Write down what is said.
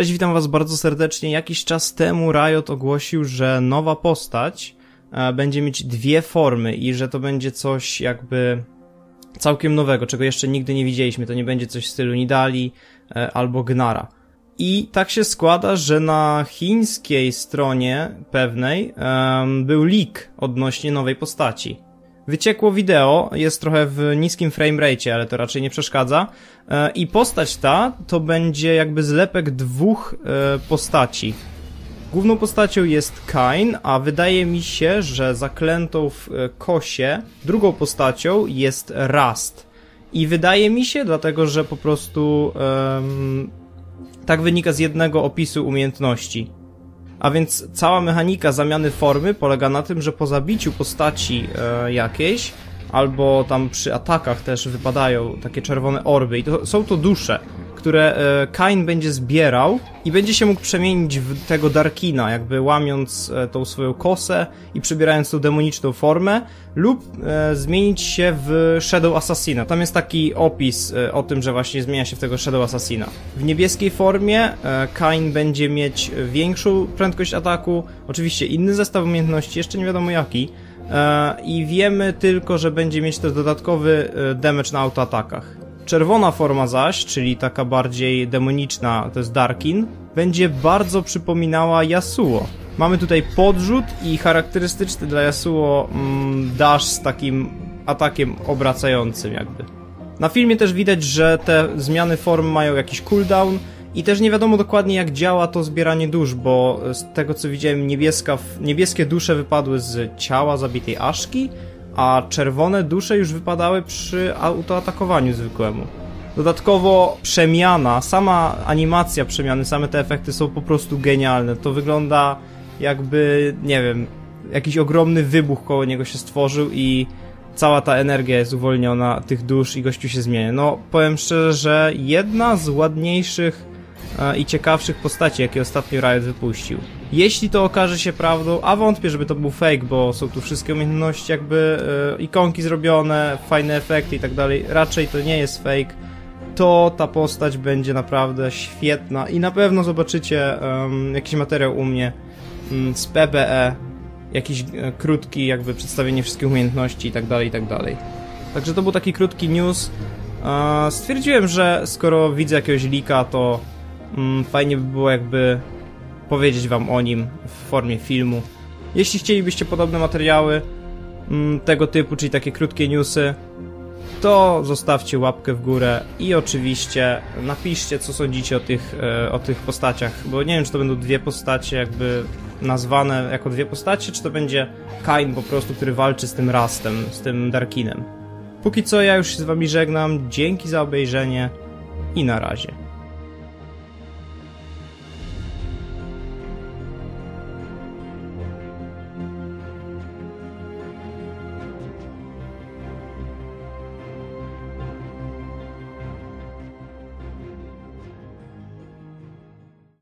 Cześć, witam was bardzo serdecznie. Jakiś czas temu Riot ogłosił, że nowa postać e, będzie mieć dwie formy i że to będzie coś jakby całkiem nowego, czego jeszcze nigdy nie widzieliśmy. To nie będzie coś w stylu Nidali e, albo Gnara. I tak się składa, że na chińskiej stronie pewnej um, był leak odnośnie nowej postaci. Wyciekło wideo, jest trochę w niskim framerate, ale to raczej nie przeszkadza. E, I postać ta to będzie jakby zlepek dwóch e, postaci. Główną postacią jest Kain, a wydaje mi się, że zaklętą w e, kosie drugą postacią jest Rust. I wydaje mi się, dlatego że po prostu um, tak wynika z jednego opisu umiejętności. A więc cała mechanika zamiany formy polega na tym, że po zabiciu postaci e, jakiejś, albo tam przy atakach też wypadają takie czerwone orby. I to, są to dusze, które e, Kain będzie zbierał i będzie się mógł przemienić w tego Darkina, jakby łamiąc e, tą swoją kosę i przybierając tą demoniczną formę, lub e, zmienić się w Shadow Assassina. Tam jest taki opis o tym, że właśnie zmienia się w tego Shadow Assassina. W niebieskiej formie Kain będzie mieć większą prędkość ataku, oczywiście inny zestaw umiejętności, jeszcze nie wiadomo jaki, i wiemy tylko, że będzie mieć też dodatkowy damage na autoatakach. Czerwona forma zaś, czyli taka bardziej demoniczna, to jest Darkin, będzie bardzo przypominała Yasuo. Mamy tutaj podrzut i charakterystyczny dla Yasuo mm, dash z takim atakiem obracającym jakby. Na filmie też widać, że te zmiany form mają jakiś cooldown i też nie wiadomo dokładnie jak działa to zbieranie dusz, bo z tego co widziałem niebieska, niebieskie dusze wypadły z ciała zabitej Aszki, a czerwone dusze już wypadały przy autoatakowaniu zwykłemu. Dodatkowo przemiana, sama animacja przemiany, same te efekty są po prostu genialne. To wygląda jakby, nie wiem, jakiś ogromny wybuch koło niego się stworzył i cała ta energia jest uwolniona tych dusz i gościu się zmienia. No, powiem szczerze, że jedna z ładniejszych e, i ciekawszych postaci, jakie ostatnio Riot wypuścił. Jeśli to okaże się prawdą, a wątpię, żeby to był fake, bo są tu wszystkie umiejętności, jakby e, ikonki zrobione, fajne efekty i tak dalej, raczej to nie jest fake, to ta postać będzie naprawdę świetna i na pewno zobaczycie um, jakiś materiał u mnie um, z PBE, jakiś e, krótki jakby przedstawienie wszystkich umiejętności i tak dalej, i tak dalej. Także to był taki krótki news. E, stwierdziłem, że skoro widzę jakiegoś lika, to um, fajnie by było jakby powiedzieć wam o nim w formie filmu. Jeśli chcielibyście podobne materiały mm, tego typu, czyli takie krótkie newsy, to zostawcie łapkę w górę i oczywiście napiszcie, co sądzicie o tych, e, o tych postaciach, bo nie wiem, czy to będą dwie postacie jakby nazwane jako dwie postacie, czy to będzie Kain po prostu, który walczy z tym Rastem, z tym Darkinem. Póki co ja już się z wami żegnam, dzięki za obejrzenie i na razie.